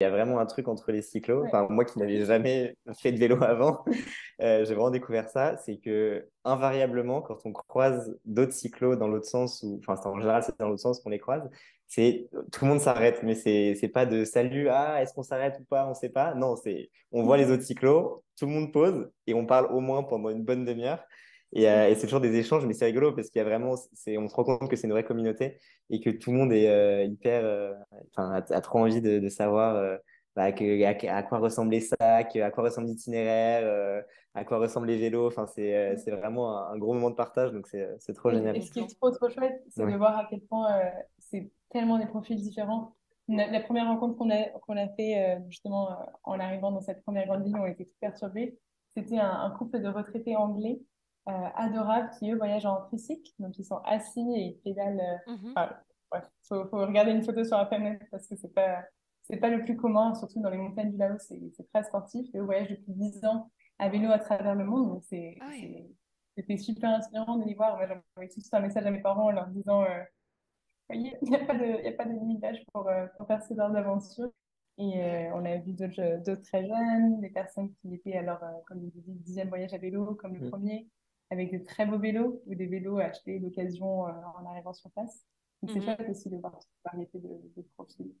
Il y a vraiment un truc entre les cyclos. Enfin, moi qui n'avais jamais fait de vélo avant, euh, j'ai vraiment découvert ça. C'est que invariablement, quand on croise d'autres cyclos dans l'autre sens, ou enfin, en général, c'est dans l'autre sens qu'on les croise, c'est tout le monde s'arrête. Mais c'est c'est pas de salut, ah, est-ce qu'on s'arrête ou pas, on sait pas. Non, c'est on voit les autres cyclos, tout le monde pose et on parle au moins pendant une bonne demi-heure. Et, euh, et c'est toujours des échanges, mais c'est rigolo parce qu'il y a vraiment, on se rend compte que c'est une vraie communauté et que tout le monde est euh, hyper, euh, a, trop envie de, de savoir bah, que, à, quoi ressemblent les sacs, à quoi ressemble l'itinéraire, à quoi ressemblent les vélos. Enfin, c'est, c'est vraiment un, gros moment de partage, donc c'est, trop génial. Et ce qui est trop, trop chouette, c'est de voir à quel point c'est tellement des profils différents. La, première rencontre qu'on a, qu'on a fait justement en arrivant dans cette première grande ville, on était tout perturbés. C'était un, un couple de retraités anglais euh, adorables qui, eux, voyagent en tricycle. Donc, ils sont assis et ils pédalent. Il mhm. faut, faut, regarder une photo sur Internet parce que c'est pas, c'est pas le plus commun, surtout dans les montagnes du Laos. C'est très sportif. Et eux voyagent depuis 10 ans à vélo à travers le monde. Donc, c'est, ah c'était super inspirant de les voir. Moi, j'envoyais tout un message à mes parents en leur disant euh, voyez, il n'y a pas de, y a pas de limite d'âge pour, euh, pour faire ce genre d'aventure. Et euh, on a vu d'autres très jeunes, des personnes qui étaient alors, comme je disais, dixième voyage à vélo, comme le mm. premier, avec de très beaux vélos ou des vélos achetés d'occasion euh, en arrivant sur place. Donc, c'est mm -hmm. chouette aussi de voir cette variété de, de profils.